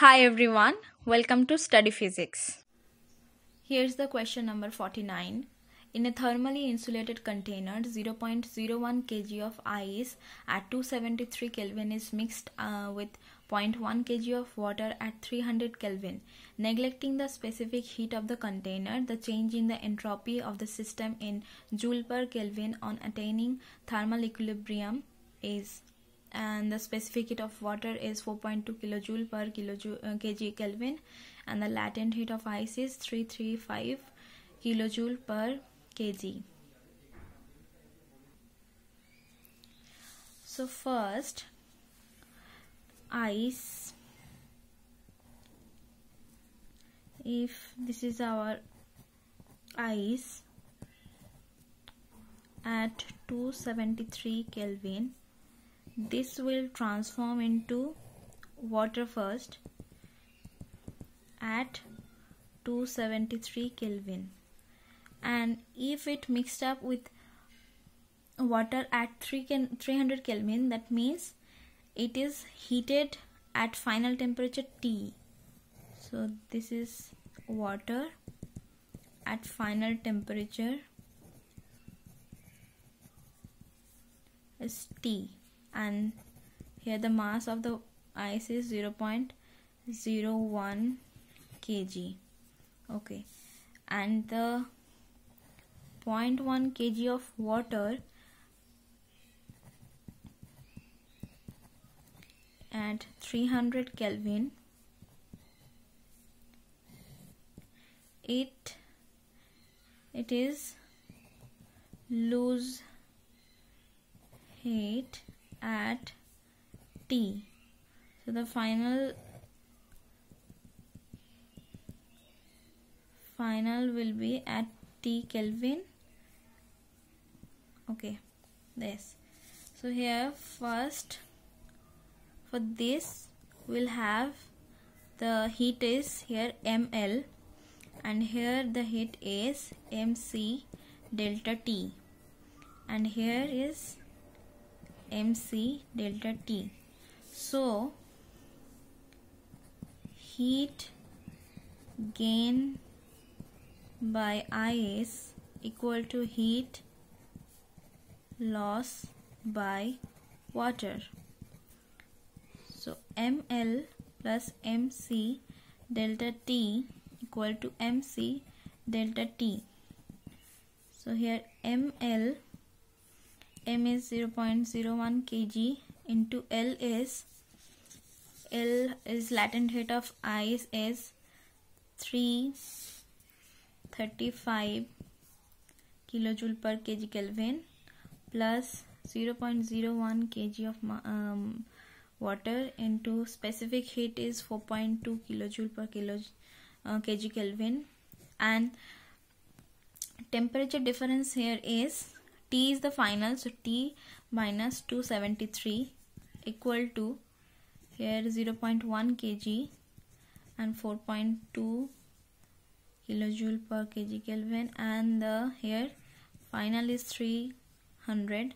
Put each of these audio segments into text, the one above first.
Hi everyone, welcome to Study Physics. Here's the question number 49. In a thermally insulated container, 0.01 kg of ice at 273 Kelvin is mixed uh, with 0.1 kg of water at 300 Kelvin. Neglecting the specific heat of the container, the change in the entropy of the system in joule per Kelvin on attaining thermal equilibrium is and the specific heat of water is 4.2 kilojoule per kilojoule, uh, kg Kelvin and the latent heat of ice is 335 kilojoule per kg. So first ice if this is our ice at 273 Kelvin this will transform into water first at 273 Kelvin. And if it mixed up with water at 300 Kelvin that means it is heated at final temperature T. So this is water at final temperature is T and here the mass of the ice is 0.01 kg. Okay. And the 0.1 kg of water at 300 kelvin it it is lose heat at T. So the final final will be at T Kelvin. Okay, this. So here first for this we'll have the heat is here ml and here the heat is mc delta t and here is mc delta t. So heat gain by is equal to heat loss by water. So ml plus mc delta t equal to mc delta t. So here ml m is 0.01 kg into L is L is latent heat of ice is 335 kilojoule per kg Kelvin plus 0.01 kg of um, water into specific heat is 4.2 kilojoule per kilo, uh, kg Kelvin. And temperature difference here is T is the final so T minus 273 equal to here 0.1 kg and 4.2 kilojoule per kg Kelvin. And the here final is 300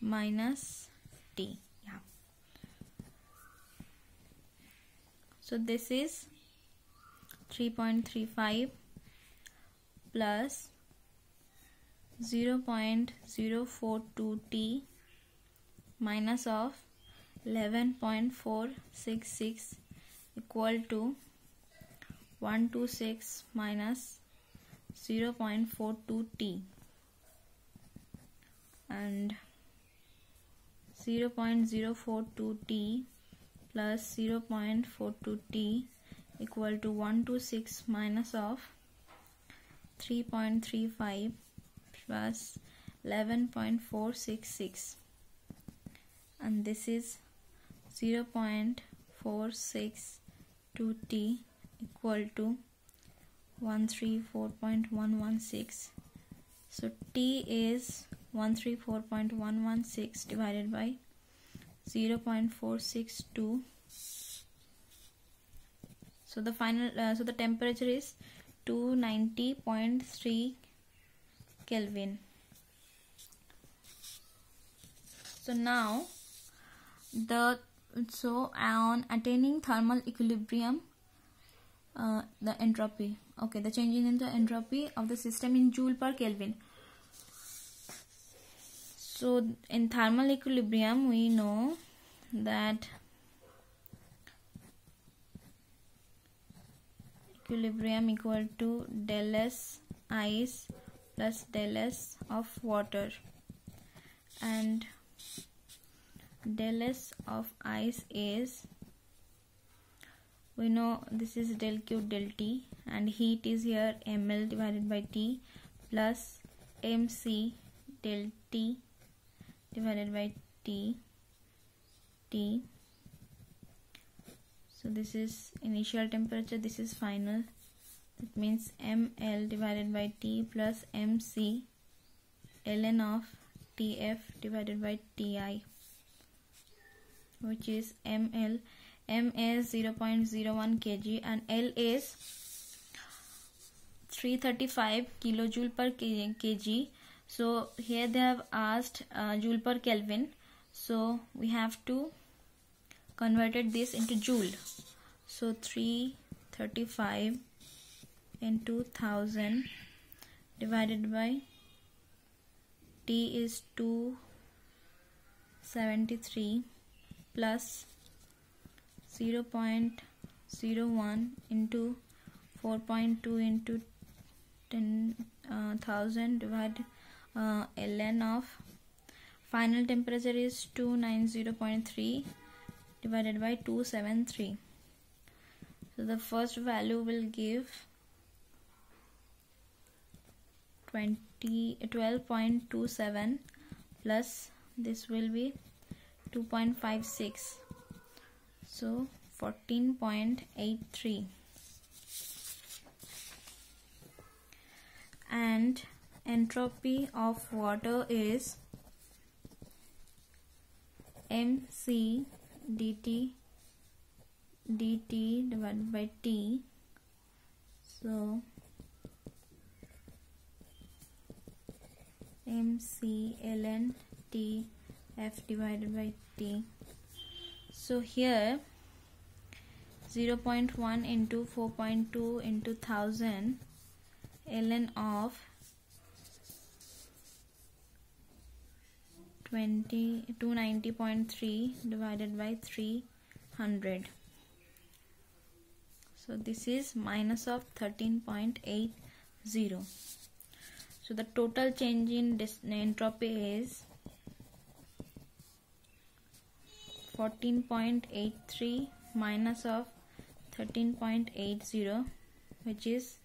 minus T. Yeah. So this is 3.35 plus 0.042t minus of 11.466 equal to 126 minus 0.42t and 0.042t plus 0.42t equal to 126 minus of 3.35 plus 11.466 and this is 0.462t equal to 134.116 so t is 134.116 divided by 0.462 so the final uh, so the temperature is 290.3 Kelvin. So now the so on attaining thermal equilibrium uh, the entropy. Okay the changing in the entropy of the system in joule per kelvin. So in thermal equilibrium we know that equilibrium equal to del s ice plus del s of water and del s of ice is we know this is del q del t and heat is here ml divided by t plus mc del t divided by t t. So this is initial temperature this is final that means ml divided by t plus mc ln of tf divided by ti which is ml m is 0.01 kg and l is 335 kilojoule per kg. So here they have asked uh, joule per kelvin. So we have to converted this into joule. So 335 into 1000 divided by t is 273 plus 0.01 into 4.2 into 10,000 uh, divided uh, ln of final temperature is 290.3 divided by 273 so the first value will give 20 12.27 plus this will be 2.56 so 14.83 and entropy of water is mc dt dt divided by t. So mc ln t f divided by t. So here 0.1 into 4.2 into 1000 ln of 20 290.3 divided by 300 so this is minus of 13.80 so the total change in entropy is 14.83 minus of 13.80 which is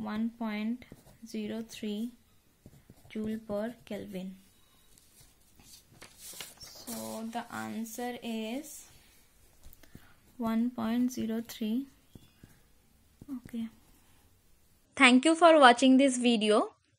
1.03 joule per kelvin. So the answer is 1.03 okay. Thank you for watching this video